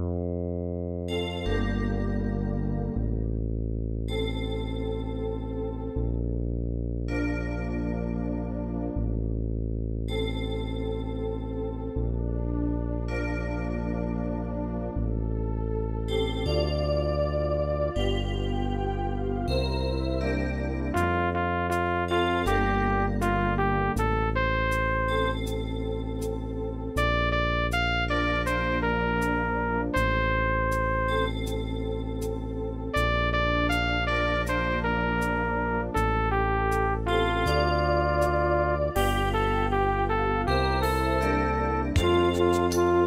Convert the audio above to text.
Oh. Música